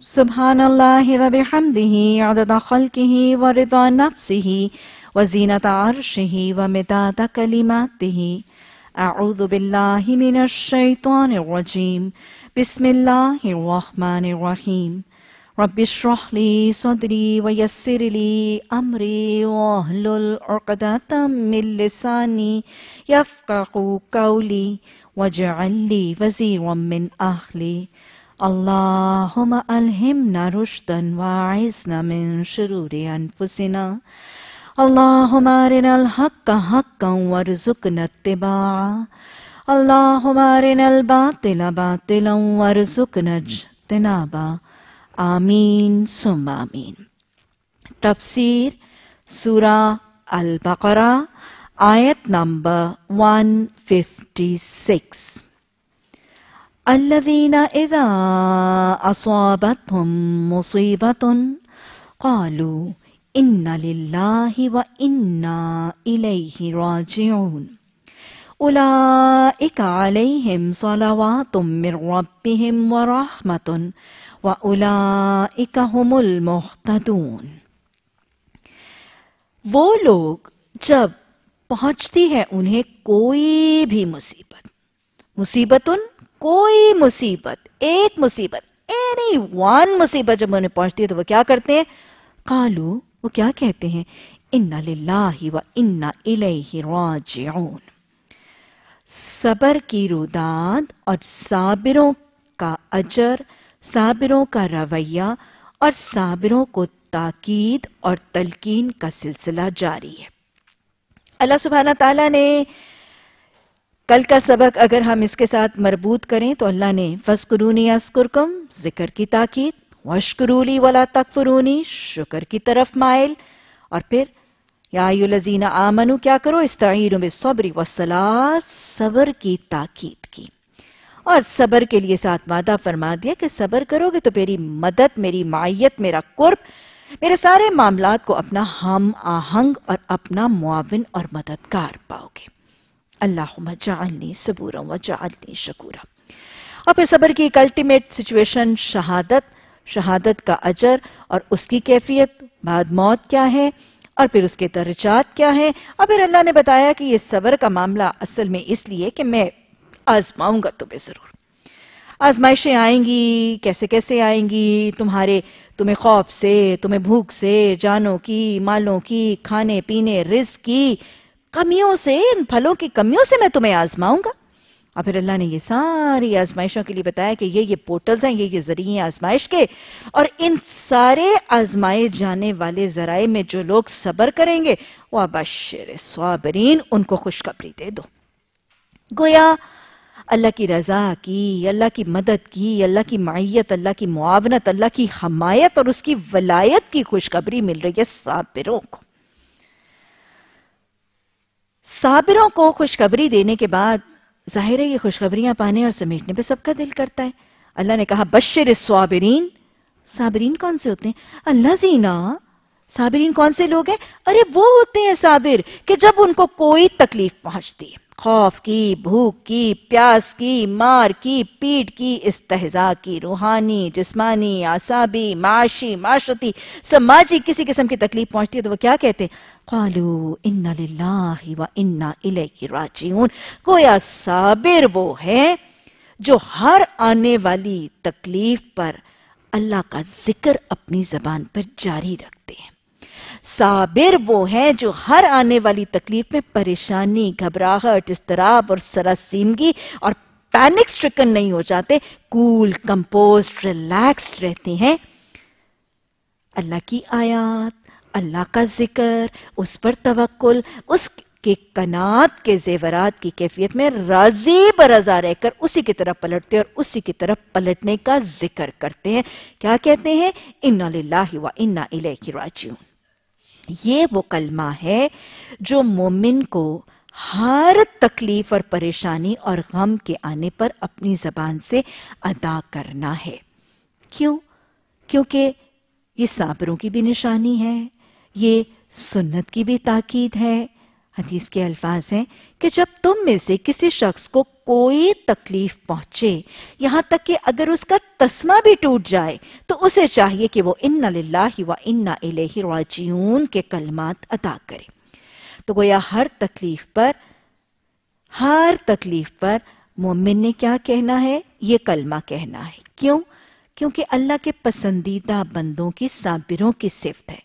سبحان الله وبحمده عدد خلقه ورضا نفسه وزينة عرشه ومداد كلماته أعوذ بالله من الشيطان الرجيم بسم الله الرحمن الرحيم رب اشرح لي صدري ويسر لي أمري واحلل عقدة من لساني يفقه قولي واجعل لي وزيرا من أهلي اللهم ألهمنا رشدا وأعذنا من شرور أنفسنا اللهم أرنا الحق حقا وارزقنا اتباعه. اللهم أرنا الباطل باطلا وارزقنا اجتنابه. آمین، ثم آمین. تفسیر سورہ البقرہ، آیت نمبر 156. الذين إذا أصابتهم مصيبة قالوا إن لله وإنا إليه راجعون. أولئك عليهم صلوات من ربهم ورحمة وأولئك هم المهتدون. وہ لوگ جب پہنچتی ہے انہیں کوئی بھی مصیبت، مصیبتن کوئی مصیبت، ایک مصیبت اینی وان مصیبت جب انہیں پہنچتی ہے تو وہ کیا کرتے ہیں؟ قالو، وہ کیا کہتے ہیں؟ انا للہ و انا الیہ راجعون صبر کی روداد اور صابروں کا اجر، صابروں کا رویہ اور صابروں کو تاکید اور تلقین کا سلسلہ جاری ہے۔ اللہ سبحانہ تعالیٰ نے کل کا سبق اگر ہم اس کے ساتھ مربوط کریں تو اللہ نے فسکرونی اسکرکم ذکر کی تاکید وشکرولی ولا تکفرونی، شکر کی طرف مائل۔ اور پھر، یا الذین آمنو، کیا کرو؟ استعینوا بالصبر والصلاة، صبر کی تاکید کی۔ اور صبر کے لیے ساتھ وعدہ فرما دیا کہ صبر کرو گے تو میری مدد، میری معیت، میرا قرب، میرے سارے معاملات کو اپنا ہم آہنگ اور اپنا معاون اور مددگار پاؤ گے۔ اللہم جعلنی صبورا و جعلنی شکورا اور پھر صبر کی ایک الٹیمیٹ سچویشن شہادت شہادت کا اجر اور اس کی کیفیت بعد موت کیا ہے اور پھر اس کے درجات کیا ہیں اور پھر اللہ نے بتایا کہ یہ صبر کا معاملہ اصل میں اس لیے کہ میں آزماؤں گا تمہیں ضرور آزمائشیں آئیں گی کیسے کیسے آئیں گی تمہارے تمہیں خوف سے تمہیں بھوک سے جانوں کی مالوں کی کھانے پینے رزق کی کمیوں سے، ان پھلوں کی کمیوں سے میں تمہیں آزماؤں گا۔ اور پھر اللہ نے یہ ساری آزمائشوں کے لیے بتایا کہ یہ یہ پورٹلز ہیں، یہ یہ ذریعے آزمائش کے۔ اور ان سارے آزمائے جانے والے ذرائع میں جو لوگ صبر کریں گے، وہ بشر صابرین، ان کو خوشخبری دے دو۔ گویا اللہ کی رضا کی، اللہ کی مدد کی، اللہ کی معیت، اللہ کی معاونت، اللہ کی حمایت اور اس کی ولایت کی خوشخبری مل رہی ہے صابروں کو۔ صابروں کو خوشخبری دینے کے بعد ظاہر ہے یہ خوشخبریاں پانے اور سمیٹنے پہ سب کا دل کرتا ہے۔ اللہ نے کہا، بشر صابرین صابرین کون سے ہوتے ہیں؟ اللہ زینا صابرین کون سے لوگ ہیں؟ ارے وہ ہوتے ہیں صابر کہ جب ان کو کوئی تکلیف پہنچتی ہے۔ خوف کی، بھوک کی، پیاس کی، مار کی، پیٹ کی، استحضاء کی، روحانی، جسمانی آسابی معاشی، معاشرتی، سماجی، کسی قسم کی تکلیف پہنچتی ہے تو وہ کیا کہتے ہیں؟ قالو ان للہ و انا الیہ راجعون۔ گویا صابر وہ ہے جو ہر آنے والی تکلیف پر اللہ کا ذکر اپنی زبان پر جاری رکھتے ہیں۔ صابر وہ ہے جو ہر آنے والی تکلیف میں پریشانی، گھبراہٹ استراب اور سراسیمگی اور پینک سٹرکن نہیں ہو جاتے کول کمپوز ریلیکسڈ رہتے ہیں۔ اللہ کی آیات، اللہ کا ذکر، اس پر توکل، اس کے کنات، کے زیورات کی کیفیت میں راضی برضا رہ کر اسی کی طرف پلٹتے اور اسی کی طرف پلٹنے کا ذکر کرتے ہیں۔ کیا کہتے ہیں؟ اِنَّا لِلَّهِ وَإِنَّا إِلَيْكِ رَاجِعُونَ۔ یہ وہ کلمہ ہے جو مومن کو ہر تکلیف اور پریشانی اور غم کے آنے پر اپنی زبان سے ادا کرنا ہے۔ کیوں؟ کیونکہ یہ صابروں کی بھی نشانی ہے، یہ سنت کی بھی تاکید ہے۔ حدیث کے الفاظ ہیں کہ جب تم میں سے کسی شخص کو کوئی تکلیف پہنچے، یہاں تک کہ اگر اس کا تسمہ بھی ٹوٹ جائے، تو اسے چاہیے کہ وہ ان و انا الیہ راجعون کے کلمات ادا کرے۔ تو گویا ہر تکلیف پر، ہر تکلیف پر مومن نے کیا کہنا ہے؟ یہ کلمہ کہنا ہے۔ کیوں؟ کیونکہ اللہ کے پسندیدہ بندوں کی صابروں کی صفت ہے۔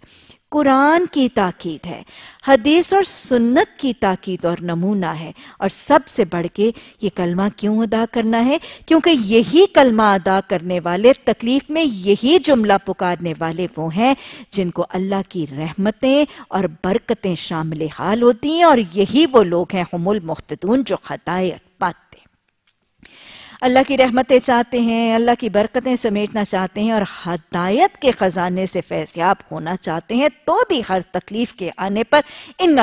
قرآن کی تاکید ہے، حدیث اور سنت کی تاکید اور نمونہ ہے۔ اور سب سے بڑھ کے یہ کلمہ کیوں ادا کرنا ہے؟ کیونکہ یہی کلمہ ادا کرنے والے، تکلیف میں یہی جملہ پکارنے والے وہ ہیں جن کو اللہ کی رحمتیں اور برکتیں شامل حال ہوتی ہیں۔ اور یہی وہ لوگ ہیں، ہم المختدون جو خطائے اللہ کی رحمتیں چاہتے ہیں، اللہ کی برکتیں سمیٹنا چاہتے ہیں اور ہدایت کے خزانے سے فیضیاب ہونا چاہتے ہیں، تو بھی ہر تکلیف کے آنے پر ان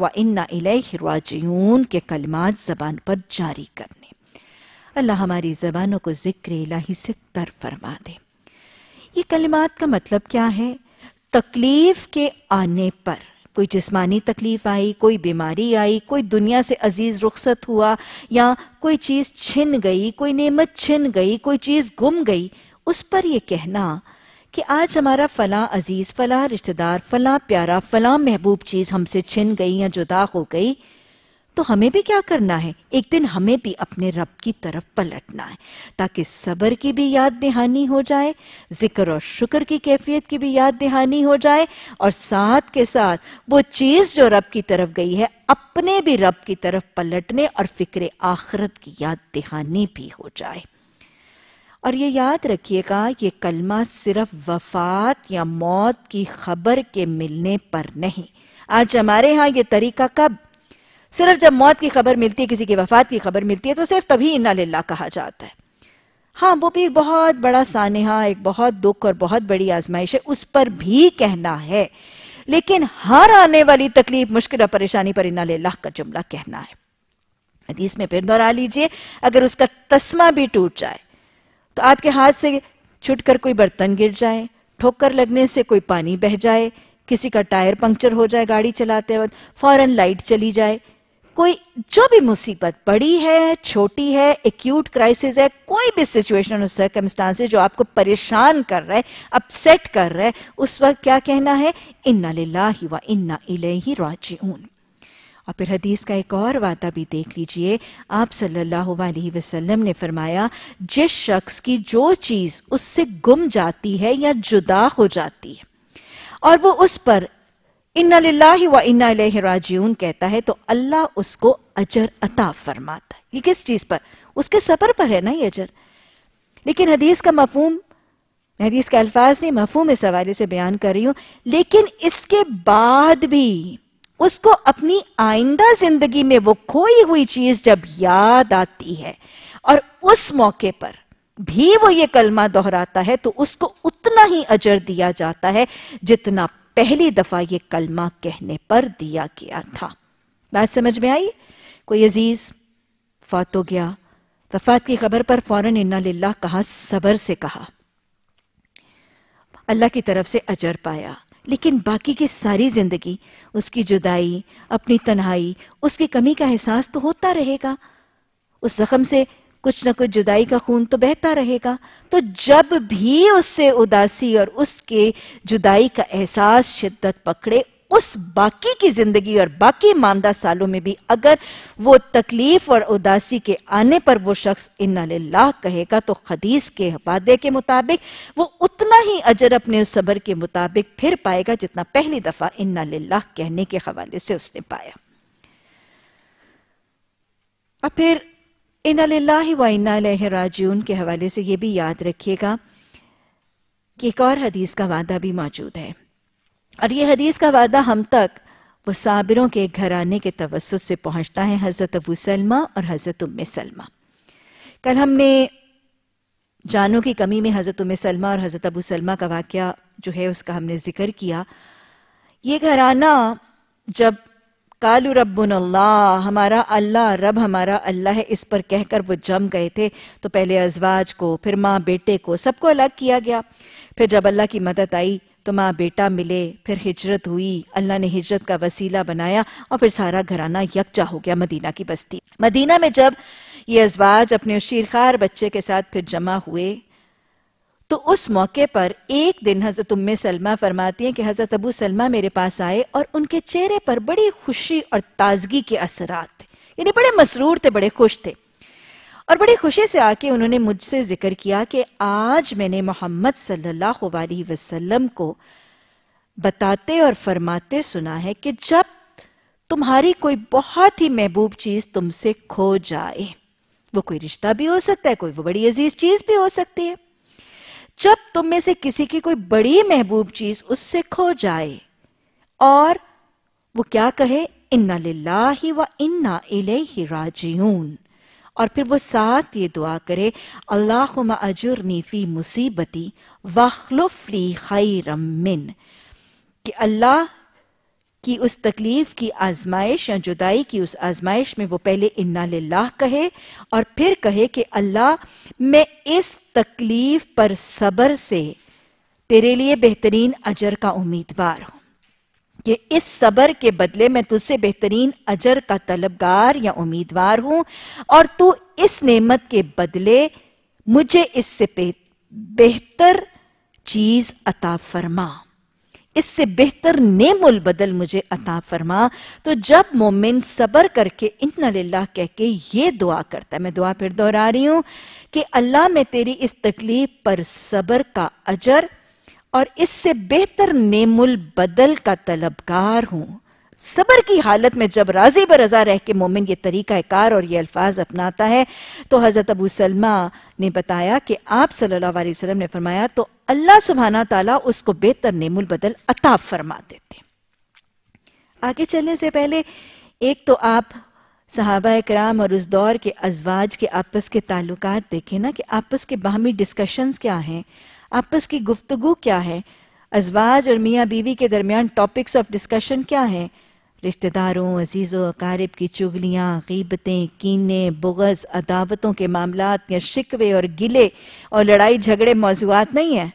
و الیہ راجعون کے کلمات زبان پر جاری کرنے۔ اللہ ہماری زبانوں کو ذکر الہی سے تر فرما دے۔ یہ کلمات کا مطلب کیا ہے؟ تکلیف کے آنے پر۔ کوئی جسمانی تکلیف آئی، کوئی بیماری آئی، کوئی دنیا سے عزیز رخصت ہوا یا کوئی چیز چھن گئی، کوئی نعمت چھن گئی، کوئی چیز گم گئی، اس پر یہ کہنا کہ آج ہمارا فلاں عزیز، فلاں رشتہ دار، فلاں پیارا، فلاں محبوب چیز ہم سے چھن گئی یا جدا ہو گئی تو ہمیں بھی کیا کرنا ہے؟ ایک دن ہمیں بھی اپنے رب کی طرف پلٹنا ہے، تاکہ صبر کی بھی یاد دہانی ہو جائے، ذکر اور شکر کی کیفیت کی بھی یاد دہانی ہو جائے، اور ساتھ کے ساتھ وہ چیز جو رب کی طرف گئی ہے، اپنے بھی رب کی طرف پلٹنے اور فکر آخرت کی یاد دہانی بھی ہو جائے۔ اور یہ یاد رکھیے گا، یہ کلمہ صرف وفات یا موت کی خبر کے ملنے پر نہیں۔ آج ہمارے ہاں یہ طریقہ کب صرف جب موت کی خبر ملتی ہے، کسی کی وفات کی خبر ملتی ہے، تو صرف تبھی انا للہ کہا جاتا ہے۔ ہاں وہ بھی ایک بہت بڑا سانحہ، ایک بہت دکھ اور بہت بڑی آزمائش ہے۔ اس پر بھی کہنا ہے۔ لیکن ہر آنے والی تکلیف، مشکل اور پریشانی پر انا للہ کا جملہ کہنا ہے۔ حدیث میں پھر دورا لیجیے، اگر اس کا تسمہ بھی ٹوٹ جائے، تو آپ کے ہاتھ سے چھٹ کر کوئی برتن گر جائے ٹھوکر لگنے سے کوئی پانی بہ جائے، کسی کا ٹائر پنکچر ہو جائے گاڑی چلاتے وقت، فوراً لائٹ چلی جائے کوئی جو بھی مصیبت بڑی ہے، چھوٹی ہے ایکیوٹ کرائسس ہے، کوئی بھی سچویشن اور سرکمسٹانس جو آپ کو پریشان کر رہا ہے اپسیٹ کر رہا ہے، اس وقت کیا کہنا ہے؟ اِنَّا لِلَّهِ وَإِنَّا إِلَيْهِ رَاجِعُونَ اور پھر حدیث کا ایک اور وعدہ بھی دیکھ لیجیے۔ آپ صلی اللہ علیہ وسلم نے فرمایا، جس شخص کی جو چیز اس سے گم جاتی ہے یا جدا ہو جاتی ہے اور وہ اس پر انا للہ و انا الیہ کہتا ہے تو اللہ اس کو اجر عطا فرماتا ہے یہ کس چیز پر اس کے سفر پر ہے نا یہ اجر لیکن حدیث کا مفہوم میں حدیث کا الفاظ نہیں مفہوم اس حوالے سے بیان کر رہی ہوں لیکن اس کے بعد بھی اس کو اپنی آئندہ زندگی میں وہ کھوئی ہوئی چیز جب یاد آتی ہے اور اس موقع پر بھی وہ یہ کلمہ دہراتا ہے تو اس کو اتنا ہی اجر دیا جاتا ہے جتنا پہلی دفعہ یہ کلمہ کہنے پر دیا گیا تھا۔ بات سمجھ میں آئی؟ کوئی عزیز فوت ہو گیا۔ وفات کی خبر پر فوراً انا للہ کہا صبر سے کہا۔ اللہ کی طرف سے اجر پایا۔ لیکن باقی کی ساری زندگی، اس کی جدائی، اپنی تنہائی، اس کی کمی کا احساس تو ہوتا رہے گا۔ اس زخم سے کچھ نہ کچھ جدائی کا خون تو بہتا رہے گا۔ تو جب بھی اس سے اداسی اور اس کے جدائی کا احساس شدت پکڑے، اس باقی کی زندگی اور باقی ماندہ سالوں میں بھی اگر وہ تکلیف اور اداسی کے آنے پر وہ شخص انا للہ کہے گا، تو خدیث کے حبادے کے مطابق وہ اتنا ہی اجر اپنے اس صبر کے مطابق پھر پائے گا جتنا پہلی دفعہ انا للہ کہنے کے حوالے سے اس نے پایا۔ اور پھر ان اللہ و الیہ راجعون کے حوالے سے یہ بھی یاد رکھیے گا کہ ایک اور حدیث کا وعدہ بھی موجود ہے۔ اور یہ حدیث کا وعدہ ہم تک وہ صابروں کے گھرانے کے توسط سے پہنچتا ہے، حضرت ابو سلمہ اور حضرت ام سلمہ۔ کل ہم نے جانوں کی کمی میں حضرت ام سلمہ اور حضرت ابو سلمہ کا واقعہ جو ہے، اس کا ہم نے ذکر کیا۔ یہ گھرانہ جب کالو رب اللہ، ہمارا اللہ رب، ہمارا اللہ ہے۔ اس پر کہہ کر وہ جم گئے تھے۔ تو پہلے ازواج کو، پھر ماں بیٹے کو، سب کو الگ کیا گیا۔ پھر جب اللہ کی مدد آئی تو ماں بیٹا ملے، پھر ہجرت ہوئی۔ اللہ نے ہجرت کا وسیلہ بنایا اور پھر سارا گھرانہ یکجا ہو گیا مدینہ کی بستی۔ مدینہ میں جب یہ ازواج اپنے شیرخار بچے کے ساتھ پھر جمع ہوئے تو اس موقع پر ایک دن حضرت ام سلمہ فرماتی ہیں کہ حضرت ابو سلمہ میرے پاس آئے اور ان کے چہرے پر بڑی خوشی اور تازگی کے اثرات تھے۔ یعنی بڑے مسرور تھے، بڑے خوش تھے۔ اور بڑی خوشی سے آ کے انہوں نے مجھ سے ذکر کیا کہ آج میں نے محمد صلی اللہ علیہ وسلم کو بتاتے اور فرماتے سنا ہے کہ جب تمہاری کوئی بہت ہی محبوب چیز تم سے کھو جائے، وہ کوئی رشتہ بھی ہو سکتا ہے، کوئی وہ بڑی عزیز چیز بھی ہو سکتی ہے۔ جب تم میں سے کسی کی کوئی بڑی محبوب چیز اس سے کھو جائے اور وہ کیا کہے؟ اِنَّا لِلَّهِ وَإِنَّا إِلَيْهِ رَاجِعُونَ اور پھر وہ ساتھ یہ دعا کرے اللہم اجرنی فی مصیبتی وخلف لی خیرم من کہ اللہ کی اس تکلیف کی آزمائش یا جدائی کی اس آزمائش میں وہ پہلے انا للہ کہے اور پھر کہے کہ اللہ، میں اس تکلیف پر صبر سے تیرے لیے بہترین اجر کا امیدوار ہوں۔ کہ اس صبر کے بدلے میں تجھ سے بہترین اجر کا طلبگار یا امیدوار ہوں اور تو اس نعمت کے بدلے مجھے اس سے بہتر چیز عطا فرما۔ اس سے بہتر نیم البدل مجھے عطا فرما۔ تو جب مومن صبر کر کے ان للہ کہہ کے یہ دعا کرتا ہے، میں دعا پھر دہرا رہی ہوں کہ اللہ میں تیری اس تکلیف پر صبر کا اجر اور اس سے بہتر نیم البدل کا طلبگار ہوں۔ صبر کی حالت میں جب راضی برضا رہ کے مومن یہ طریقہ کار اور یہ الفاظ اپناتا ہے، تو حضرت ابو سلمہ نے بتایا کہ آپ صلی اللہ علیہ وسلم نے فرمایا، تو اللہ سبحانہ تعالیٰ اس کو بہتر نیم البدل عطا فرما دیتے۔ آگے چلنے سے پہلے، ایک تو آپ صحابہ اکرام اور اس دور کے ازواج کے آپس کے تعلقات دیکھیں نا، کہ آپس کے باہمی ڈسکشنز کیا ہیں، آپس کی گفتگو کیا ہے، ازواج اور میاں بیوی کے درمیان ٹاپکس آف ڈسکشن کیا ہیں۔ رشتہ داروں عزیز و اقارب کی چگلیاں، غیبتیں کینے بغض، عداوتوں کے معاملات یا شکوے اور گلے اور لڑائی جھگڑے موضوعات نہیں ہیں۔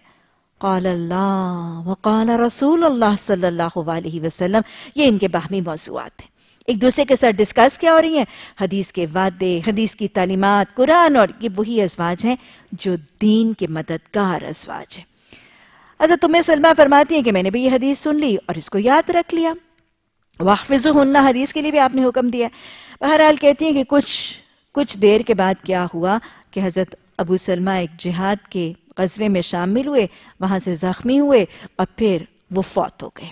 قال اللہ وقال رسول اللہ صلی اللہ علیہ وسلم۔ یہ ان کے باہمی موضوعات ہیں۔ ایک دوسرے کے ساتھ ڈسکس کیا ہو رہی ہیں۔ حدیث کے وعدے، حدیث کی تعلیمات، قرآن اور یہ وہی ازواج ہیں جو دین کے مددگار ازواج ہیں۔ حضرت تمہیں سلمہ فرماتی ہیں کہ میں نے بھی یہ حدیث سن لی اور اس کو یاد رکھ لیا۔ واحفظ ہننا حدیث کے لیے بھی آپ نے حکم دیا بہرحال کہتی ہیں کہ کچھ کچھ دیر کے بعد کیا ہوا کہ حضرت ابو سلمہ ایک جہاد کے قصبے میں شامل ہوئے، وہاں سے زخمی ہوئے اور پھر وہ فوت ہو گئے۔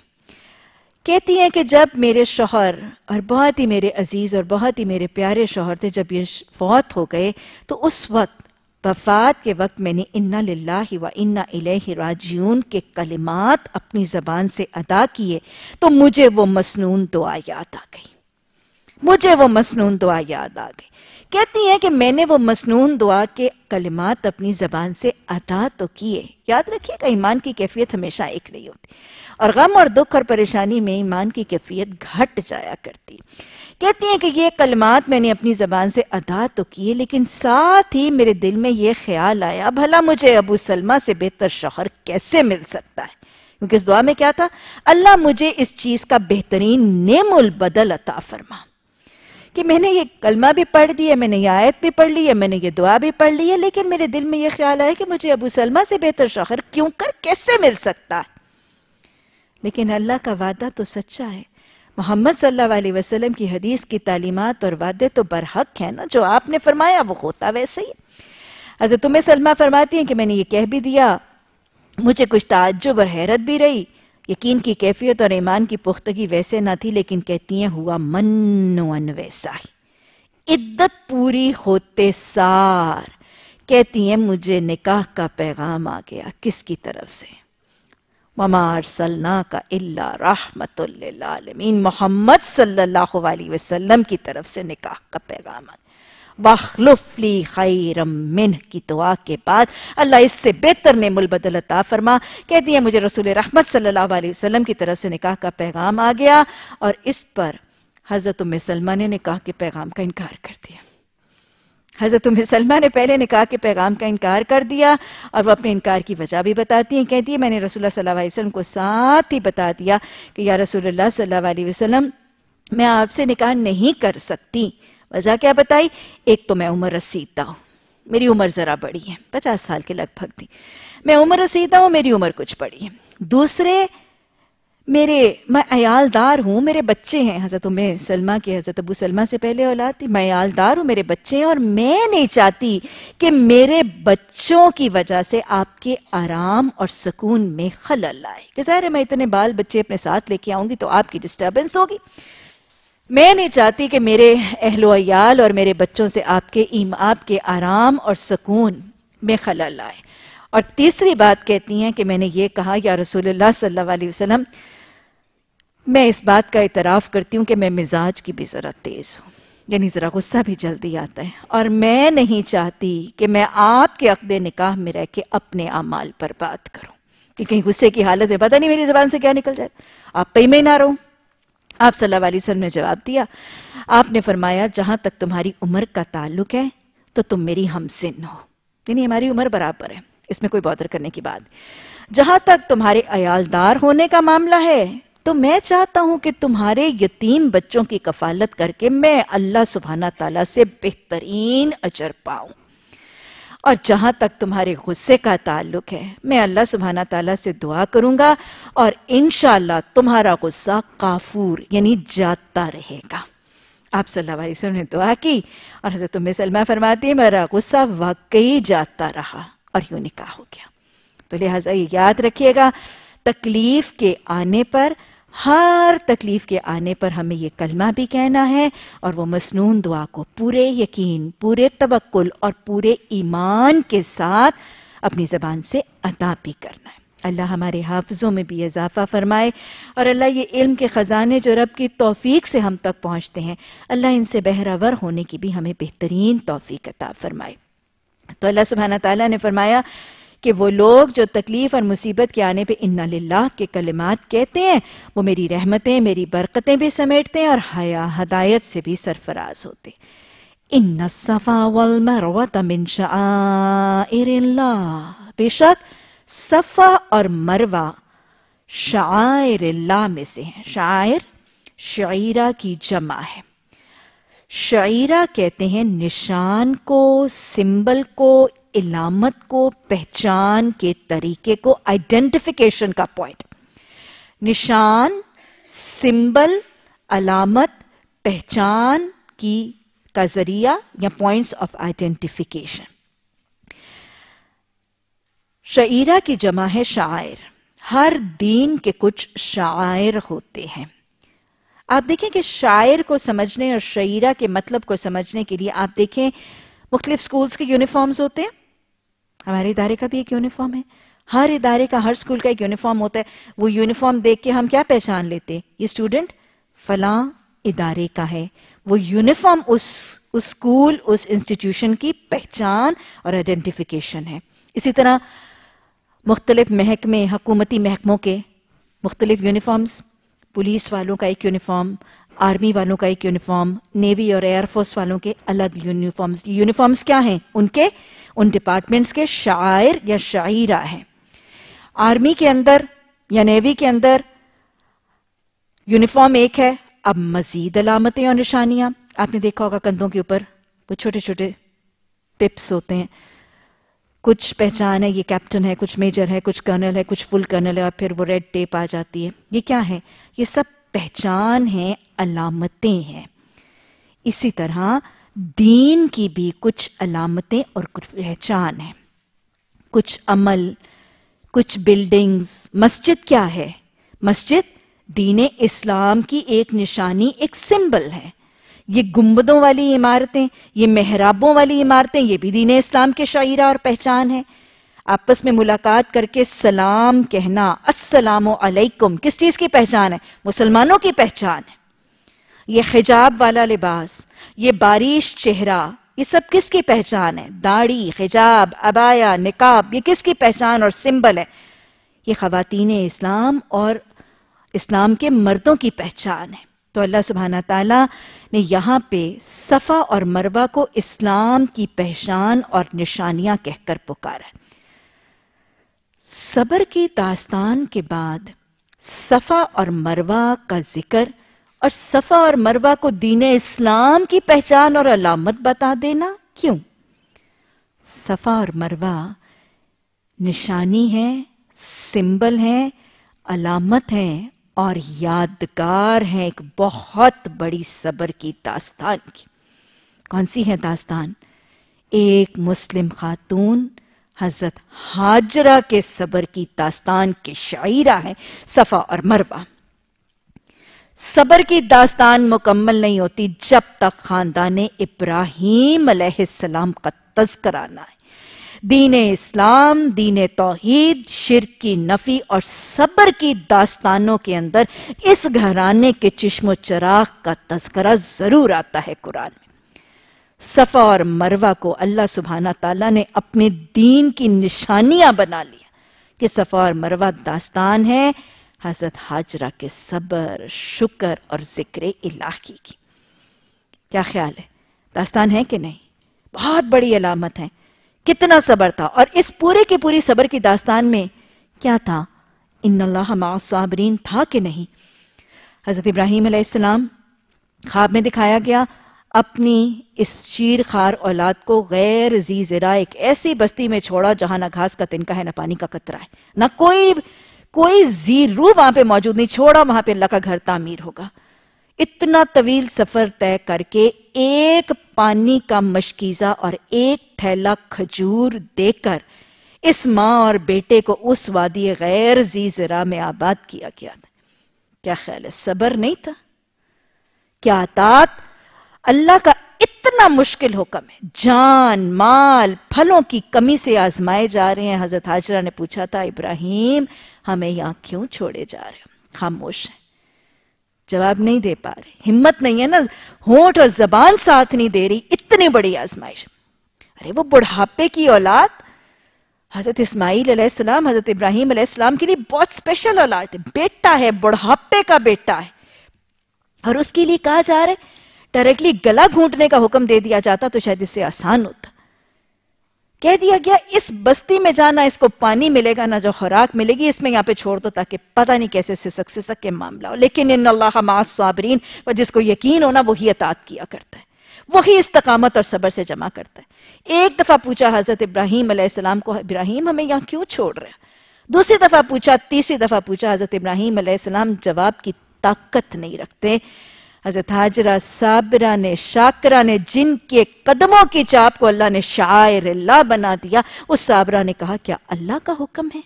کہتی ہیں کہ جب میرے شوہر اور بہت ہی میرے عزیز اور بہت ہی میرے پیارے شوہر تھے، جب یہ فوت ہو گئے تو اس وقت وفات کے وقت میں نے انا للہ و انا الیہ راجیون کے کلمات اپنی زبان سے ادا کیے، تو مجھے وہ مسنون دعا یاد آ گئی۔ مجھے وہ مسنون دعا یاد آ گئی۔ کہتی ہیں کہ میں نے وہ مسنون دعا کے کلمات اپنی زبان سے ادا تو کیے۔ یاد رکھیے کہ ایمان کی کیفیت ہمیشہ ایک نہیں ہوتی۔ اور غم اور دکھ اور پریشانی میں ایمان کی کیفیت گھٹ جایا کرتی۔ کہتی ہیں کہ یہ کلمات میں نے اپنی زبان سے ادا تو کیے، لیکن ساتھ ہی میرے دل میں یہ خیال آیا، بھلا مجھے ابو سلمہ سے بہتر شوہر کیسے مل سکتا ہے؟ کیونکہ اس دعا میں کیا تھا؟ اللہ مجھے اس چیز کا بہترین نیم البدل عطا فرما۔ کہ میں نے یہ کلمہ بھی پڑھ دیا میں نے یہ آیت بھی پڑھ لی ہے میں نے یہ دعا بھی پڑھ لی ہے، لیکن میرے دل میں یہ خیال آیا کہ مجھے ابو سلمہ سے بہتر شوہر کیوں کر کیسے مل سکتا ہے؟ لیکن اللہ کا وعدہ تو سچا ہے۔ محمد صلی اللہ علیہ وسلم کی حدیث کی تعلیمات اور وعدے تو برحق ہیں نا، جو آپ نے فرمایا وہ ہوتا ویسے ہی۔ حضرت تمہیں سلمہ فرماتی ہیں کہ میں نے یہ کہہ بھی دیا، مجھے کچھ تعجب اور حیرت بھی رہی۔ یقین کی کیفیت اور ایمان کی پختگی ویسے نہ تھی، لیکن کہتی ہیں ہوا من ان ویسا ہی۔ عدت پوری ہوتے سار۔ کہتی ہیں مجھے نکاح کا پیغام آ گیا، کس کی طرف سے؟ وما ارسلناک الا رحمت للعالمین محمد صلی اللہ علیہ وسلم کی طرف سے نکاح کا پیغام۔ وَخْلُفْ لِي خَيْرًا مِنْهِ، کی دعا کے بعد اللہ اس سے بہتر نعم البدل عطا فرما۔ کہہ دیا مجھے رسول رحمت صلی اللہ علیہ وسلم کی طرف سے نکاح کا پیغام آ گیا اور اس پر حضرت ام سلمہ نے نکاح کے پیغام کا انکار کر دیا۔ حضرت ام سلمہ نے پہلے نکاح کے پیغام کا انکار کر دیا اور وہ اپنے انکار کی وجہ بھی بتاتی ہیں، کہتی ہے میں نے رسول اللہ صلی اللہ علیہ وسلم کو ساتھ ہی بتا دیا کہ یا رسول اللہ صلی اللہ علیہ وسلم، میں آپ سے نکاح نہیں کر سکتی۔ وجہ کیا بتائی؟ ایک تو میں عمر رسیدہ ہوں، میری عمر ذرا بڑی ہے، پچاس سال کے لگ بھگ تھی۔ میں عمر رسیدہ ہوں، میری عمر کچھ بڑی ہے۔ دوسرے میرے، میں عیال دار ہوں، میرے بچے ہیں۔ حضرت میں سلمہ کے، حضرت ابو سلمہ سے پہلے اولاد تھی۔ میں عیال دار ہوں، میرے بچے ہیں۔ اور میں نہیں چاہتی کہ میرے بچوں کی وجہ سے آپ کے آرام اور سکون میں خلل آئے۔ کہ ظاہر ہے، میں اتنے بال بچے اپنے ساتھ لے کے آؤں گی تو آپ کی ڈسٹربنس ہوگی۔ میں نہیں چاہتی کہ میرے اہل و عیال اور میرے بچوں سے آپ کے آپ کے آرام اور سکون میں خلل آئے۔ اور تیسری بات کہتی ہیں کہ میں نے یہ کہا، یا رسول اللہ صلی اللہ علیہ وسلم میں اس بات کا اعتراف کرتی ہوں کہ میں مزاج کی بھی ذرا تیز ہوں۔ یعنی ذرا غصہ بھی جلدی آتا ہے۔ اور میں نہیں چاہتی کہ میں آپ کے عقد نکاح میں رہ کے اپنے اعمال پر بات کروں۔ کہ کہیں غصے کی حالت ہے۔ پتہ نہیں میری زبان سے کیا نکل جائے۔ آپ پہ میں نہ رہوں آپ صلی اللہ علیہ وسلم نے جواب دیا۔ آپ نے فرمایا، جہاں تک تمہاری عمر کا تعلق ہے، تو تم میری ہم سن ہو۔ یعنی ہماری عمر برابر ہے۔ اس میں کوئی بودر کرنے کی بات۔ جہاں تک تمہارے عیالدار ہونے کا معاملہ ہے تو میں چاہتا ہوں کہ تمہارے یتیم بچوں کی کفالت کر کے میں اللہ سبحانہ تعالیٰ سے بہترین اجر پاؤں۔ اور جہاں تک تمہارے غصے کا تعلق ہے، میں اللہ سبحانہ تعالیٰ سے دعا کروں گا اور انشاءاللہ تمہارا غصہ کافور یعنی جاتا رہے گا۔ آپ صلی اللہ علیہ وسلم نے دعا کی اور حضرت ام سلمہ فرماتی ہے میرا غصہ واقعی جاتا رہا اور یوں نکاح ہو گیا۔ تو لہٰذا یہ یاد رکھیے گا، تکلیف کے آنے پر ہر تکلیف کے آنے پر ہمیں یہ کلمہ بھی کہنا ہے اور وہ مسنون دعا کو پورے یقین، پورے توکل اور پورے ایمان کے ساتھ اپنی زبان سے ادا بھی کرنا ہے۔ اللہ ہمارے حافظوں میں بھی اضافہ فرمائے اور اللہ یہ علم کے خزانے جو رب کی توفیق سے ہم تک پہنچتے ہیں، اللہ ان سے بہراور ہونے کی بھی ہمیں بہترین توفیق عطا فرمائے۔ تو اللہ سبحانہ تعالیٰ نے فرمایا کہ وہ لوگ جو تکلیف اور مصیبت کے آنے پہ انہ للہ کے کلمات کہتے ہیں، وہ میری رحمتیں، میری برکتیں بھی سمیٹتے ہیں اور حیا، ہدایت سے بھی سرفراز ہوتے ان الصفا والمروت من شعائر اللہ بے شک صفا اور مروہ شعائر اللہ میں سے ہیں۔ شعائر شعیرہ کی جمع ہے۔ شعیرہ کہتے ہیں نشان کو، سمبل کو علامت کو، پہچان کے طریقے کو آئیڈینٹیفیکیشن کا پوائنٹ نشان سمبل علامت، پہچان کی کا ذریعہ یا پوائنٹس آف آئیڈینٹیفیکیشن شعیرہ کی جمع ہے شاعر. ہر دین کے کچھ شاعر ہوتے ہیں. آپ دیکھیں کہ شاعر کو سمجھنے اور شعیرہ کے مطلب کو سمجھنے کے لیے آپ دیکھیں مختلف سکولز کے یونیفارمز ہوتے ہیں. ہمارے ادارے کا بھی ایک یونیفارم ہے۔ ہر ادارے کا، ہر سکول کا ایک یونیفارم ہوتا ہے۔ وہ یونیفارم دیکھ کے ہم کیا پہچان لیتے یہ اسٹوڈنٹ فلاں ادارے کا ہے۔ وہ یونیفارم اس اسکول اس انسٹیٹیوشن کی پہچان اور آئیڈینٹیفیکیشن ہے۔ اسی طرح مختلف محکمے، حکومتی محکموں کے مختلف یونیفارمز، پولیس والوں کا ایک یونیفارم، آرمی والوں کا ایک یونیفارم، نیوی اور ایئر فورس والوں کے الگ یونیفارمز۔ یونیفارمز کیا ہیں؟ ان کے ان ڈپارٹمنٹس کے شاعر یا شاعرہ ہیں۔ آرمی کے اندر یا نیوی کے اندر یونیفارم ایک ہے، اب مزید علامتیں اور نشانیاں۔ آپ نے دیکھا ہوگا کندھوں کے اوپر وہ چھوٹے چھوٹے پپس ہوتے ہیں۔ کچھ پہچان ہے، یہ کیپٹن ہے، کچھ میجر ہے، کچھ کرنل ہے، کچھ فل کرنل ہے اور پھر وہ ریڈ ٹیپ آ جاتی ہے۔ یہ کیا ہے؟ یہ سب پہچان ہیں، علامتیں ہیں۔ اسی طرح دین کی بھی کچھ علامتیں اور کچھ پہچان ہیں۔ کچھ عمل، کچھ بلڈنگز مسجد کیا ہے؟ مسجد دین اسلام کی ایک نشانی، ایک سمبل ہے۔ یہ گنبدوں والی عمارتیں، یہ محرابوں والی عمارتیں، یہ بھی دین اسلام کے شاعرہ اور پہچان ہے آپس میں ملاقات کر کے سلام کہنا، السلام علیکم، کس چیز کی پہچان ہے؟ مسلمانوں کی پہچان ہے۔ یہ حجاب والا لباس یہ بارش، چہرہ، یہ سب کس کی پہچان ہے؟ داڑھی، حجاب، ابایا نکاب یہ کس کی پہچان اور سمبل ہے؟ یہ خواتین اسلام اور اسلام کے مردوں کی پہچان ہے۔ تو اللہ سبحانہ تعالیٰ نے یہاں پہ صفا اور مروہ کو اسلام کی پہچان اور نشانیاں کہہ کر پکارا۔ صبر کی داستان کے بعد صفا اور مروہ کا ذکر اور صفا اور مروہ کو دین اسلام کی پہچان اور علامت بتا دینا؟ کیوں؟ صفا اور مروہ نشانی ہے سمبل ہے علامت ہے اور یادگار ہے ایک بہت بڑی صبر کی داستان کی۔ کون سی ہے داستان؟ ایک مسلم خاتون حضرت حاجرہ کے صبر کی داستان کے شاعرہ ہے صفا اور مروہ۔ صبر کی داستان مکمل نہیں ہوتی جب تک خاندان ابراہیم علیہ السلام کا تذکرہ نہ ہے دین اسلام، دین توحید، شرک کی نفی اور صبر کی داستانوں کے اندر اس گھرانے کے چشم و چراغ کا تذکرہ ضرور آتا ہے قرآن میں۔ صفا اور مروہ کو اللہ سبحانہ تعالیٰ نے اپنے دین کی نشانیاں بنا لیا کہ صفا اور مروہ داستان ہے حضرت حاجرہ کے صبر، شکر اور ذکر الہی کی کیا خیال ہے؟ داستان ہے کہ نہیں؟ بہت بڑی علامت ہے۔ کتنا صبر تھا۔ اور اس پورے کے پوری صبر کی داستان میں کیا تھا؟ ان اللہ صابرین تھا کہ نہیں؟ حضرت ابراہیم علیہ السلام خواب میں دکھایا گیا، اپنی اس شیر خار اولاد کو غیر زی زرا ایک ایسی بستی میں چھوڑا جہاں نہ گھاس کا تنکا ہے، نہ پانی کا قطرہ ہے۔ نہ کوئی کوئی زیرو وہاں پہ موجود نہیں، چھوڑا وہاں پہ اللہ کا گھر تعمیر ہوگا۔ اتنا طویل سفر طے کر کے ایک پانی کا مشکیزہ اور ایک تھیلا کھجور دے کر اس ماں اور بیٹے کو اس وادی غیر زی زرا میں آباد کیا گیا تھا۔ کیا خیال ہے، صبر نہیں تھا؟ کیا تات اللہ کا اتنا مشکل حکم ہے؟ جان، مال، پھلوں کی کمی سے آزمائے جا رہے ہیں۔ حضرت حاجرہ نے پوچھا تھا، ابراہیم ہمیں یہاں کیوں چھوڑے جا رہے ہیں خاموش ہیں۔ جواب نہیں دے پا رہے۔ ہمت نہیں ہے نا۔ ہونٹ اور زبان ساتھ نہیں دے رہی۔ اتنی بڑی آزمائش۔ ارے، وہ بڑھاپے کی اولاد۔ حضرت اسماعیل علیہ السلام، حضرت ابراہیم علیہ السلام کے لیے بہت سپیشل اولاد ہے بیٹا ہے، بڑھاپے کا بیٹا ہے۔ اور اس کے لیے کہا جا رہا ہے ڈائریکٹلی گلا گھونٹنے کا حکم دے دیا جاتا تو شاید اس سے آسان ہوتا۔ کہہ دیا گیا، اس بستی میں جانا، اس کو پانی ملے گا، نہ جو خوراک ملے گی، اس میں یہاں پہ چھوڑ دو تاکہ پتہ نہیں کیسے سسک سسک کے معاملہ ہو. لیکن ان اللہ معاص صابرین و جس کو یقین ہونا، وہی اطاعت کیا کرتا ہے۔ وہی استقامت اور صبر سے جمع کرتا ہے۔ ایک دفعہ پوچھا حضرت ابراہیم علیہ السلام کو، ابراہیم، ہمیں یہاں کیوں چھوڑ رہے دوسری دفعہ پوچھا، تیسری دفعہ پوچھا حضرت ابراہیم علیہ السلام، جواب کی طاقت نہیں رکھتے۔ حضرت حاجرہ صابرہ نے، شاکرہ نے جن کے قدموں کی چاپ کو اللہ نے شاعر اللہ بنا دیا، اس صابرہ نے کہا، کیا اللہ کا حکم ہے؟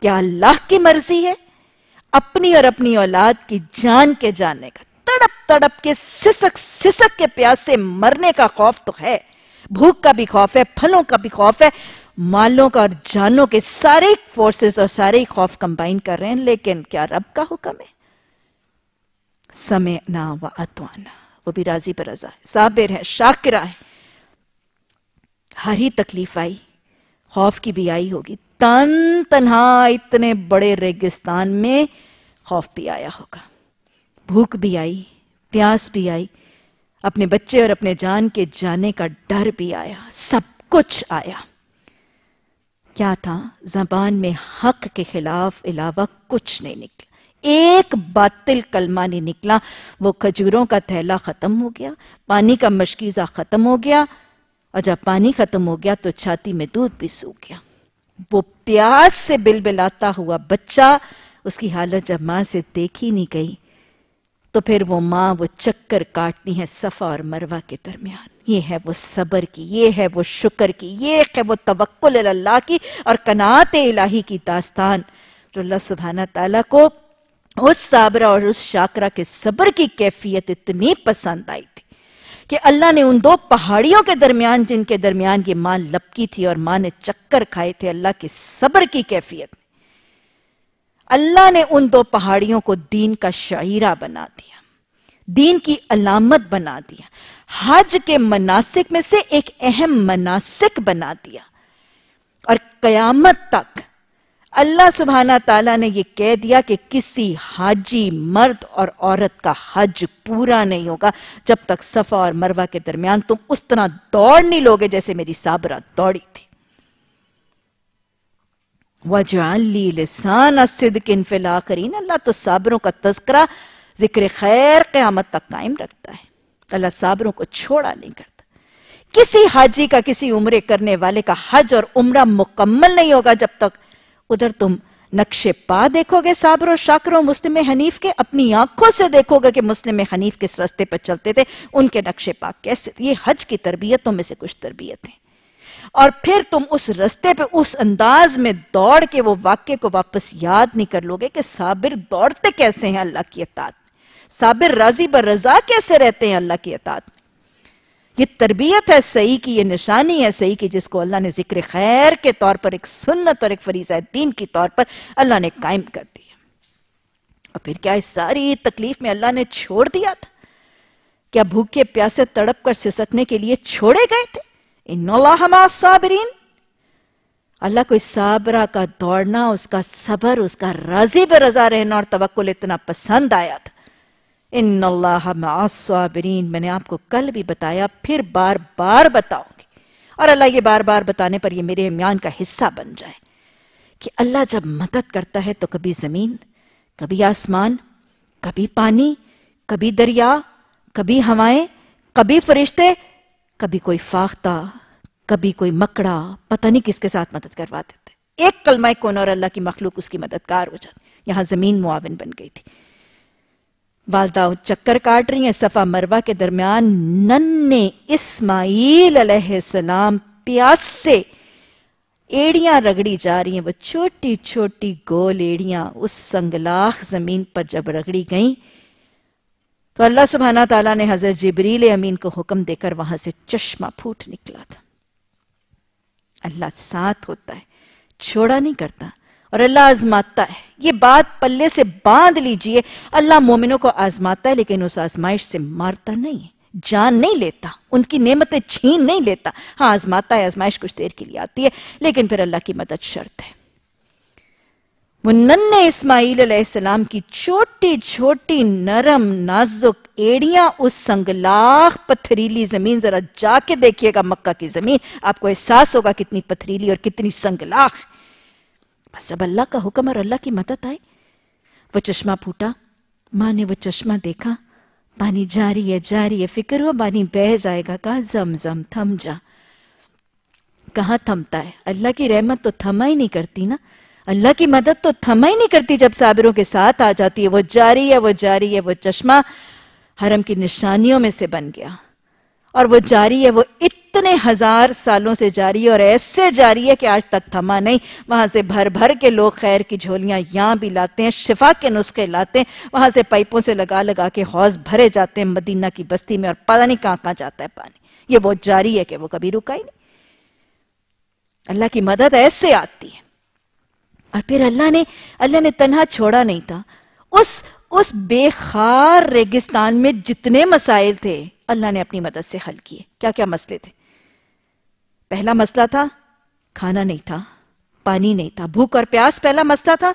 کیا اللہ کی مرضی ہے؟ اپنی اور اپنی اولاد کی جان کے جاننے کا، تڑپ تڑپ کے، سسک سسک کے پیاس سے مرنے کا خوف تو ہے۔ بھوک کا بھی خوف ہے، پھلوں کا بھی خوف ہے۔ مالوں کا اور جانوں کے سارے فورسز اور سارے خوف کمبائن کر رہے ہیں، لیکن کیا رب کا حکم ہے؟ سمعنا و اتوانا وہ بھی راضی پر رضا ہے، صابر ہے، شاکرہ ہے۔ ہر ہی تکلیف آئی، خوف کی بھی آئی ہوگی۔ تن تنہا اتنے بڑے ریگستان میں خوف بھی آیا ہوگا۔ بھوک بھی آئی، پیاس بھی آئی۔ اپنے بچے اور اپنے جان کے جانے کا ڈر بھی آیا، سب کچھ آیا۔ کیا تھا؟ زبان میں حق کے خلاف علاوہ کچھ نہیں نکلا۔ ایک باطل کلمہ نہیں نکلا۔ وہ کھجوروں کا تھیلا ختم ہو گیا، پانی کا مشکیزہ ختم ہو گیا۔ اور جب پانی ختم ہو گیا تو چھاتی میں دودھ بھی سوکھ گیا۔ وہ پیاس سے بل بلاتا ہوا بچہ اس کی حالت جب ماں سے دیکھی نہیں گئی، تو پھر وہ ماں وہ چکر کاٹتی ہے صفا اور مروہ کے درمیان۔ یہ ہے وہ صبر کی، یہ ہے وہ شکر کی، یہ ہے وہ توکل اللہ کی اور کنات الہی کی داستان۔ جو اللہ سبحانہ تعالیٰ کو اس صابرہ اور اس شاکرہ کے صبر کی کیفیت اتنی پسند آئی تھی کہ اللہ نے ان دو پہاڑیوں کے درمیان جن کے درمیان یہ ماں لپکی تھی اور ماں نے چکر کھائے تھے، اللہ کے صبر کی کیفیت۔ اللہ نے ان دو پہاڑیوں کو دین کا شعیرہ بنا دیا، دین کی علامت بنا دیا، حج کے مناسک میں سے ایک اہم مناسک بنا دیا۔ اور قیامت تک اللہ سبحانہ تعالیٰ نے یہ کہہ دیا کہ کسی حاجی مرد اور عورت کا حج پورا نہیں ہوگا جب تک صفا اور مروہ کے درمیان تم اس طرح دوڑ نہیں لوگے جیسے میری صابرہ دوڑی تھی۔ وَجْعَلْ لِسَانَ الصِّدْقِ فِي الْآخِرِينَ۔ اللہ تو صابروں کا تذکرہ ذکر خیر قیامت تک قائم رکھتا ہے۔ اللہ صابروں کو چھوڑا نہیں کرتا۔ کسی حاجی کا کسی عمرے کرنے والے کا حج اور عمرہ مکمل نہیں ہوگا جب تک ادھر تم نقش پا دیکھو گے صابر و شاکر و مسلم حنیف کے، اپنی آنکھوں سے دیکھو گے کہ مسلم حنیف کس رستے پر چلتے تھے، ان کے نقش پا کیسے یہ حج کی تربیتوں میں سے کچھ تربیت ہیں۔ اور پھر تم اس رستے پہ، اس انداز میں دوڑ کے وہ واقعے کو واپس یاد نہیں کر لو گے کہ صابر دوڑتے کیسے ہیں اللہ کی اطاعت۔ صابر راضی بر رضا کیسے رہتے ہیں اللہ کی اطاعت؟ میں یہ تربیت ہے صحیح کی، یہ نشانی ہے صحیح کی، جس کو اللہ نے ذکر خیر کے طور پر، ایک سنت اور ایک فریضہ دین کی طور پر اللہ نے قائم کر دیا اور پھر کیا اس ساری تکلیف میں اللہ نے چھوڑ دیا تھا؟ کیا بھوکے پیاسے تڑپ کر سسکنے کے لیے چھوڑے گئے تھے؟ ان اللہ ما اللہ کو اس صابرہ کا دوڑنا، اس کا صبر، اس کا راضی بے رہنا اور توکل اتنا پسند آیا تھا۔ ان اللہ معصابرین میں نے آپ کو کل بھی بتایا، پھر بار بار بتاؤں گی۔ اور اللہ یہ بار بار بتانے پر یہ میرے امیان کا حصہ بن جائے کہ اللہ جب مدد کرتا ہے تو کبھی زمین، کبھی آسمان، کبھی پانی، کبھی دریا، کبھی ہوائیں، کبھی فرشتے، کبھی کوئی فاختہ، کبھی کوئی مکڑا، پتہ نہیں کس کے ساتھ مدد کروا دیتے ایک کلمہ کون اور اللہ کی مخلوق اس کی مددگار ہو جاتی۔ یہاں زمین معاون بن گئی تھی۔ والدہ چکر کاٹ رہی ہیں صفا مروہ کے درمیان ننے اسماعیل علیہ السلام پیاس سے ایڑیاں رگڑی جا رہی ہیں، وہ چھوٹی چھوٹی گول ایڑیاں اس سنگلاخ زمین پر جب رگڑی گئیں، تو اللہ سبحانہ تعالیٰ نے حضرت جبریل امین کو حکم دے کر وہاں سے چشمہ پھوٹ نکلا تھا۔ اللہ ساتھ ہوتا ہے، چھوڑا نہیں کرتا۔ اور اللہ آزماتا ہے۔ یہ بات پلے سے باندھ لیجیے۔ اللہ مومنوں کو آزماتا ہے، لیکن اس آزمائش سے مارتا نہیں ہے۔ جان نہیں لیتا، ان کی نعمتیں چھین نہیں لیتا۔ ہاں آزماتا ہے، آزمائش کچھ دیر کے لیے آتی ہے، لیکن پھر اللہ کی مدد شرط ہے۔ وہ نن اسماعیل علیہ السلام کی چھوٹی چھوٹی نرم نازک ایڑیاں اس سنگلاخ پتھریلی زمین، ذرا جا کے دیکھیے گا مکہ کی زمین۔ آپ کو احساس ہوگا کتنی پتھریلی اور کتنی سنگلاخ۔ بس جب اللہ کا حکم اور اللہ کی مدد آئے، وہ چشمہ پھوٹا، ماں نے وہ چشمہ دیکھا پانی جاری ہے جاری ہے، فکر ہوا پانی بہ جائے گا، کہا زم زم، تھم جا۔ کہاں تھمتا ہے، اللہ کی رحمت تو تھما ہی نہیں کرتی نا۔ اللہ کی مدد تو تھما ہی نہیں کرتی جب صابروں کے ساتھ آ جاتی ہے۔ وہ جاری ہے، وہ جاری ہے، وہ چشمہ حرم کی نشانیوں میں سے بن گیا۔ اور وہ جاری ہے، وہ اتنے ہزار سالوں سے جاری ہے اور ایسے جاری ہے کہ آج تک تھما نہیں۔ وہاں سے بھر بھر کے لوگ خیر کی جھولیاں یہاں بھی لاتے ہیں، شفا کے نسخے لاتے ہیں۔ وہاں سے پائپوں سے لگا لگا کے حوض بھرے جاتے ہیں مدینہ کی بستی میں اور پتہ نہیں کہاں کہاں جاتا ہے پانی۔ یہ وہ جاری ہے کہ وہ کبھی رکا ہی نہیں۔ اللہ کی مدد ایسے آتی ہے۔ اور پھر اللہ نے اللہ نے تنہا چھوڑا نہیں تھا۔ اس اس بے خار ریگستان میں جتنے مسائل تھے اللہ نے اپنی مدد سے حل کیے۔ کیا کیا مسئلے تھے؟ پہلا مسئلہ تھا، کھانا نہیں تھا، پانی نہیں تھا، بھوک اور پیاس پہلا مسئلہ تھا۔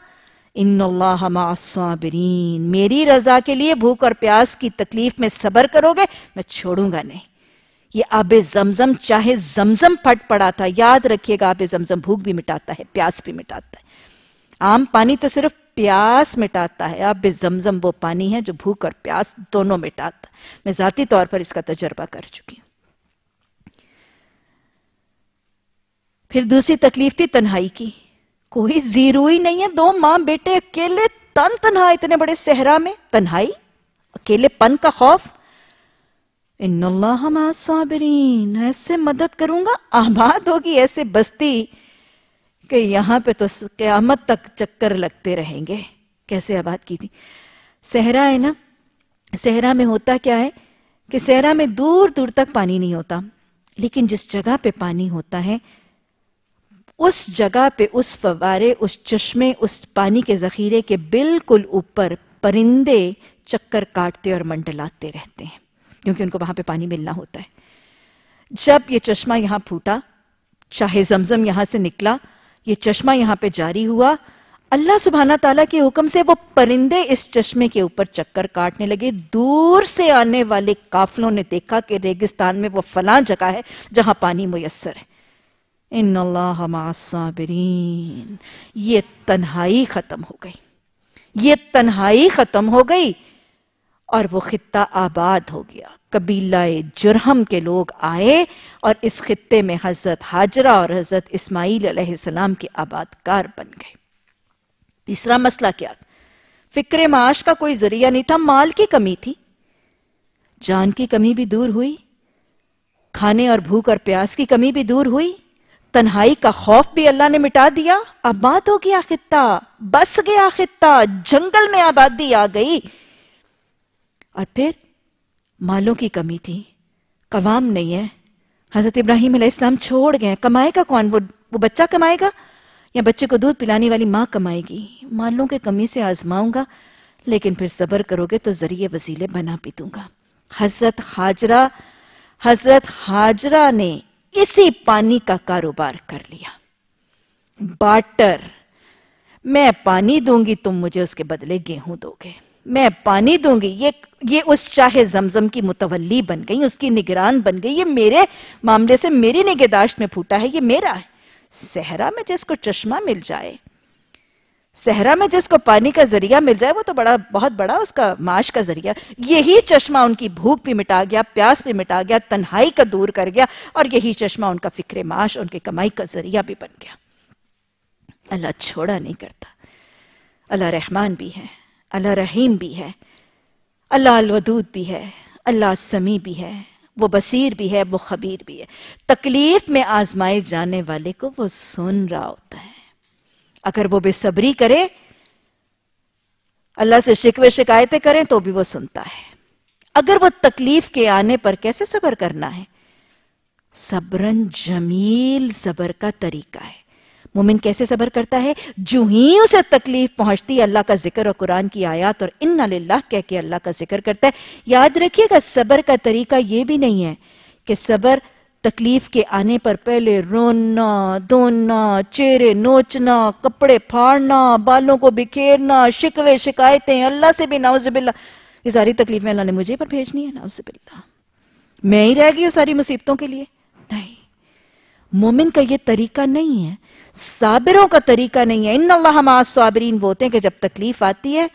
ان اللہ الصابرین، میری رضا کے لیے بھوک اور پیاس کی تکلیف میں صبر کرو گے، میں چھوڑوں گا نہیں۔ یہ آب زمزم چاہے زمزم پھٹ پڑا تھا یاد رکھیے گا آب زمزم بھوک بھی مٹاتا ہے، پیاس بھی مٹاتا ہے۔ عام پانی تو صرف پیاس مٹاتا ہے۔ آب زمزم وہ پانی ہے جو بھوک اور پیاس دونوں مٹاتا ہے۔ میں ذاتی طور پر اس کا تجربہ کر چکی ہوں۔ پھر دوسری تکلیف تھی تنہائی کی۔ کوئی زیرو ہی نہیں ہے، دو ماں بیٹے اکیلے تن تنہا، اتنے بڑے صحرا میں۔ تنہائی، اکیلے پن کا خوف۔ ان اللہ صابرین، ایسے مدد کروں گا آباد ہوگی، ایسے بستی۔ کہ یہاں پہ تو قیامت تک چکر لگتے رہیں گے۔ کیسے آباد کی تھی؟ صحرا ہے نا؟ صحرا میں ہوتا کیا ہے کہ صحرا میں دور دور تک پانی نہیں ہوتا، لیکن جس جگہ پہ پانی ہوتا ہے، اس جگہ پہ، اس فوارے، اس چشمے، اس پانی کے ذخیرے کے بالکل اوپر پرندے چکر کاٹتے اور منڈلاتے رہتے ہیں، کیونکہ ان کو وہاں پہ پانی ملنا ہوتا ہے۔ جب یہ چشمہ یہاں پھوٹا، چاہے زمزم یہاں سے نکلا یہ چشمہ یہاں پہ جاری ہوا۔ اللہ سبحانہ تعالیٰ کے حکم سے وہ پرندے اس چشمے کے اوپر چکر کاٹنے لگے۔ دور سے آنے والے قافلوں نے دیکھا کہ ریگستان میں وہ فلاں جگہ ہے جہاں پانی میسر ہے۔ ان اللہ الصابرین۔ یہ تنہائی ختم ہو گئی۔ یہ تنہائی ختم ہو گئی اور وہ خطہ آباد ہو گیا۔ قبیلہ جرہم کے لوگ آئے اور اس خطے میں حضرت حاجرہ اور حضرت اسماعیل علیہ السلام کے آباد کار بن گئے۔ تیسرا مسئلہ کیا تھا؟ فکر معاش کا کوئی ذریعہ نہیں تھا، مال کی کمی تھی۔ جان کی کمی بھی دور ہوئی، کھانے اور بھوک اور پیاس کی کمی بھی دور ہوئی، تنہائی کا خوف بھی اللہ نے مٹا دیا، آباد ہو گیا خطہ، بس گیا خطہ، جنگل میں آبادی آ گئی۔ اور پھر مالوں کی کمی تھی۔ قوام نہیں ہے۔ حضرت ابراہیم علیہ السلام چھوڑ گئے کمائے گا کون؟ وہ بچہ کمائے گا یا بچے کو دودھ پلانے والی ماں کمائے گی؟ مالوں کے کمی سے آزماؤں گا، لیکن پھر صبر کرو گے تو ذریعے وسیلے بنا بھی دوں گا۔ حضرت حاجرہ حضرت حاجرہ نے اسی پانی کا کاروبار کر لیا۔ باٹر، میں پانی دوں گی، تم مجھے اس کے بدلے گیہوں دو گے۔ میں پانی دوں گی، یہ یہ اس چاہے زمزم کی متولی بن گئی، اس کی نگران بن گئی، یہ میرے معاملے سے میری نگہداشت میں پھوٹا ہے، یہ میرا ہے۔ صحرا میں جس کو چشمہ مل جائے، صحرا میں جس کو پانی کا ذریعہ مل جائے، وہ تو بڑا بہت بڑا اس کا معاش کا ذریعہ۔ یہی چشمہ ان کی بھوک بھی مٹا گیا، پیاس بھی مٹا گیا، تنہائی کا دور کر گیا اور یہی چشمہ ان کا فکر معاش، ان کے کمائی کا ذریعہ بھی بن گیا۔ اللہ چھوڑا نہیں کرتا۔ اللہ رحمان بھی ہے۔ اللہ رحیم بھی ہے، اللہ الودود بھی ہے، اللہ سمی بھی ہے، وہ بصیر بھی ہے، وہ خبیر بھی ہے۔ تکلیف میں آزمائے جانے والے کو وہ سن رہا ہوتا ہے۔ اگر وہ بے صبری کرے، اللہ سے شکوے شکایتیں کریں تو بھی وہ سنتا ہے۔ اگر وہ تکلیف کے آنے پر کیسے صبر کرنا ہے؟ صبرن جمیل صبر کا طریقہ ہے۔ مومن کیسے صبر کرتا ہے؟ جو ہی اسے تکلیف پہنچتی اللہ کا ذکر اور قرآن کی آیات اور ان للہ کہہ کے اللہ کا ذکر کرتا ہے۔ یاد رکھیے گا صبر کا طریقہ یہ بھی نہیں ہے کہ صبر تکلیف کے آنے پر پہلے رونا، دھونا، چہرے نوچنا، کپڑے پھاڑنا، بالوں کو بکھیرنا، شکوے، شکایتیں، اللہ سے بھی نعوذ باللہ۔ یہ ساری تکلیفیں اللہ نے مجھے پر بھیجنی ہے نعوذ باللہ۔ میں ہی رہ گئی ہوں ساری مصیبتوں کے لیے؟ نہیں۔ مومن کا یہ طریقہ نہیں ہے صابروں کا طریقہ نہیں ہے۔ ان اللہ مع صابرین وہ ہوتے ہیں کہ جب تکلیف آتی ہے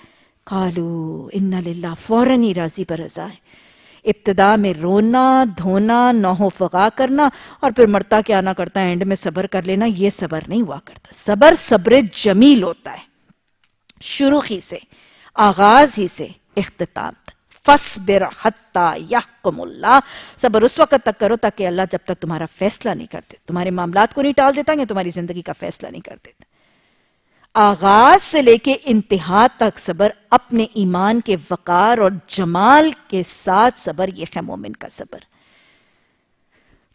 قالو ان للہ فوراً ہی راضی پر رضا ہے۔ ابتدا میں رونا، دھونا نوحو فغا کرنا اور پھر مرتا کیا نہ کرتا ہے اینڈ میں صبر کر لینا، یہ صبر نہیں ہوا کرتا۔ صبر صبر جمیل ہوتا ہے۔ شروع ہی سے، آغاز ہی سے اختتام تک۔ فَصْبِرْ حَتَّى يَحْقُمُ اللہ. صبر اس وقت تک کرو تاکہ اللہ جب تک تمہارا فیصلہ نہیں کرتے تمہارے معاملات کو نہیں ٹال دیتا یا تمہاری زندگی کا فیصلہ نہیں کر دیتا. آغاز سے لے کے انتہا تک صبر، اپنے ایمان کے وقار اور جمال کے ساتھ صبر، یہ ہے مومن کا صبر.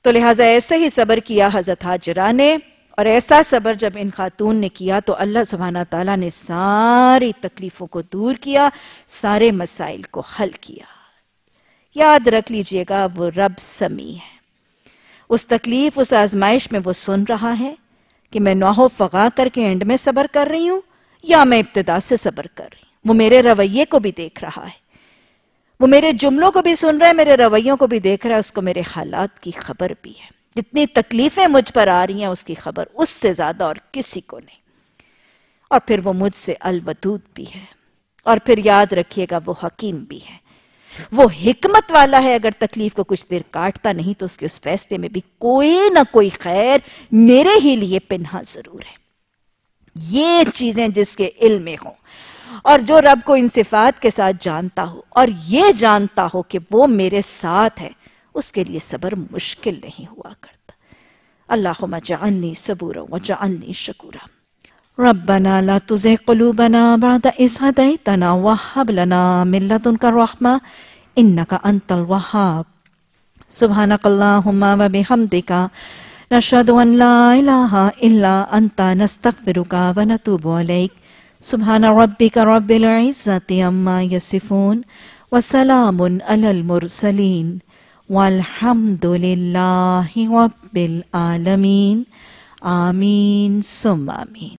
تو لہٰذا ایسے ہی صبر کیا حضرت حاجرہ نے اور ایسا صبر جب ان خاتون نے کیا تو اللہ سبحانہ تعالیٰ نے ساری تکلیفوں کو دور کیا، سارے مسائل کو حل کیا۔ یاد رکھ لیجیے گا، وہ رب سمی ہے۔ اس تکلیف، اس آزمائش میں وہ سن رہا ہے کہ میں نوحو فغا کر کے اینڈ میں صبر کر رہی ہوں یا میں ابتدا سے صبر کر رہی ہوں۔ وہ میرے رویے کو بھی دیکھ رہا ہے۔ وہ میرے جملوں کو بھی سن رہا ہے، میرے رویوں کو بھی دیکھ رہا ہے۔ اس کو میرے حالات کی خبر بھی ہے۔ جتنی تکلیفیں مجھ پر آ رہی ہیں اس کی خبر اس سے زیادہ اور کسی کو نہیں۔ اور پھر وہ مجھ سے الودود بھی ہے۔ اور پھر یاد رکھیے گا وہ حکیم بھی ہے۔ وہ حکمت والا ہے۔ اگر تکلیف کو کچھ دیر کاٹتا نہیں تو اس کے اس فیصلے میں بھی کوئی نہ کوئی خیر میرے ہی لیے پنہا ضرور ہے۔ یہ چیزیں جس کے علم میں ہوں۔ اور جو رب کو ان صفات کے ساتھ جانتا ہو اور یہ جانتا ہو کہ وہ میرے ساتھ ہے۔ اس کے لیے صبر مشکل نہیں ہوا کرتا۔ اللہم جعلنی صبورا وجعلنی شکورا۔ ربنا لا تزغ قلوبنا بعد إذ هديتنا وهب لنا من لدنك الرحمة إنك أنت الوهاب سبحانك اللهم وبحمدك نشهد أن لا إله إلا أنت نستغفرك ونتوب إليك سبحان ربك رب العزة عما يصفون وسلام على المرسلين والحمد للہ رب العالمین. آمین سم آمین.